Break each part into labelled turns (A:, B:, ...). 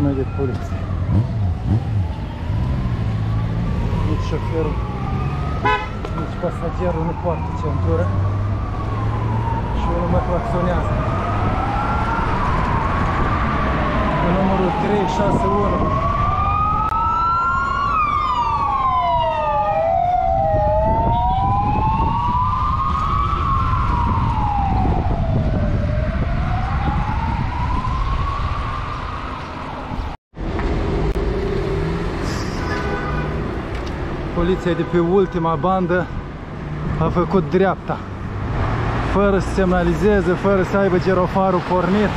A: mașină de poliție. Nici șoferul, nici pasagerul nu poartă centură și unul mă claxonează. Cu numărul 361. Poliția de pe ultima bandă a făcut dreapta fără să semnalizeze, fără să aibă gerofarul pornit.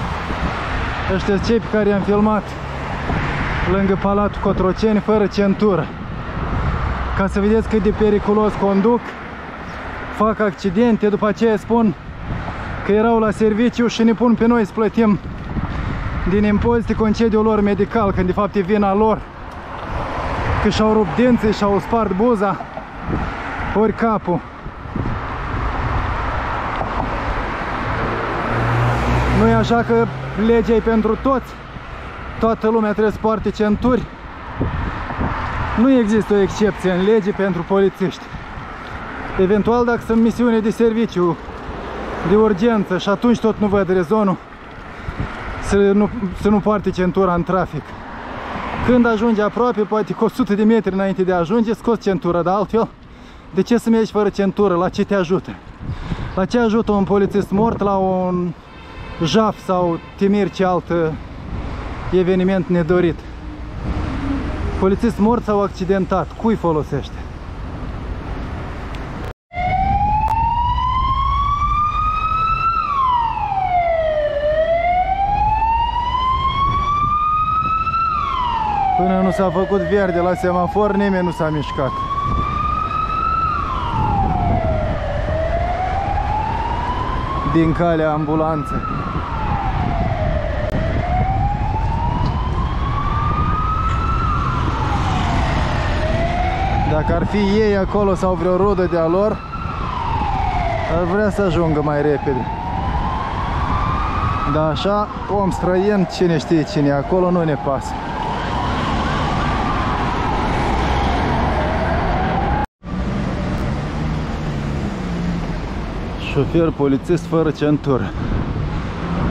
A: Ăștia cei pe care i-am filmat lângă Palatul Cotroceni fără centură. Ca să vedeți cât de periculos conduc, fac accidente, după aceea spun că erau la serviciu și ne pun pe noi să plătim din impozite concediul lor medical, când de fapt e vina lor că și-au rupt dinții, și-au spart buza, ori capul. Nu e așa că legea e pentru toți? Toată lumea trebuie să poarte centuri? Nu există o excepție în lege pentru polițiști. Eventual dacă sunt misiune de serviciu, de urgență și atunci tot nu văd rezonul să nu, să nu poarte centura în trafic. Când ajunge aproape, poate cu 100 de metri înainte de a ajunge, scoți centura, dar altfel, de ce să mergi fără centură? La ce te ajută? La ce ajută un polițist mort la un jaf sau temir ce alt eveniment nedorit? Polițist mort sau accidentat, cui folosește? Până nu s-a făcut verde la semafor, nimeni nu s-a mișcat. Din calea ambulanței. Dacă ar fi ei acolo sau vreo rudă de-a lor, ar vrea să ajungă mai repede. Dar așa, om străin, cine știe cine e acolo, nu ne pasă. Șofer polițist fără centură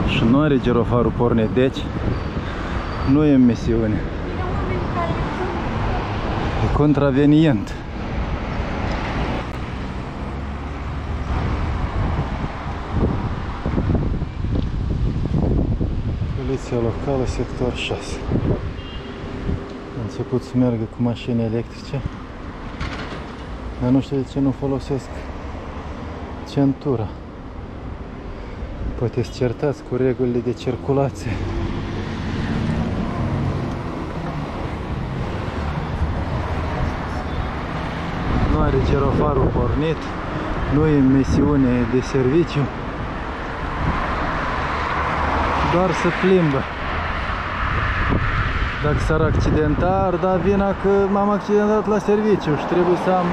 A: și nu are girofarul pornit, deci nu e în misiune. E contravenient. Poliția locală, sector 6. A început să meargă cu mașini electrice, dar nu știu de ce nu folosesc centura. Poate să certați cu regulile de circulație. Nu are gerofarul pornit, nu e misiune de serviciu, doar să plimbă. Dacă s-ar accidenta, ar da vina că m-am accidentat la serviciu și trebuie să am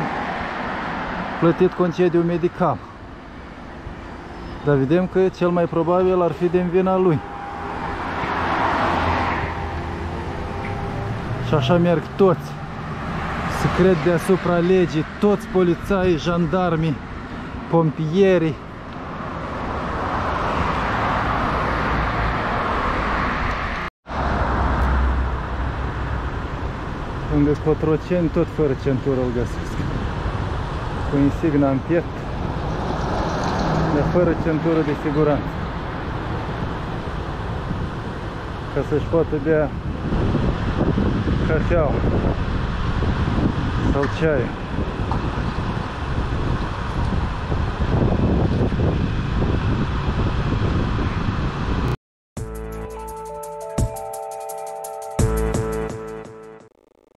A: plătit concediu medical. Dar vedem că cel mai probabil ar fi din vina lui. Și așa merg toți. Se cred deasupra legii, toți polițaii, jandarmii, pompierii. Lângă Cotroceni, tot fără centură îl găsesc. Cu insigna în piept dar fără centură de siguranță. Ca să-și poată bea cafeaua sau ceaiul.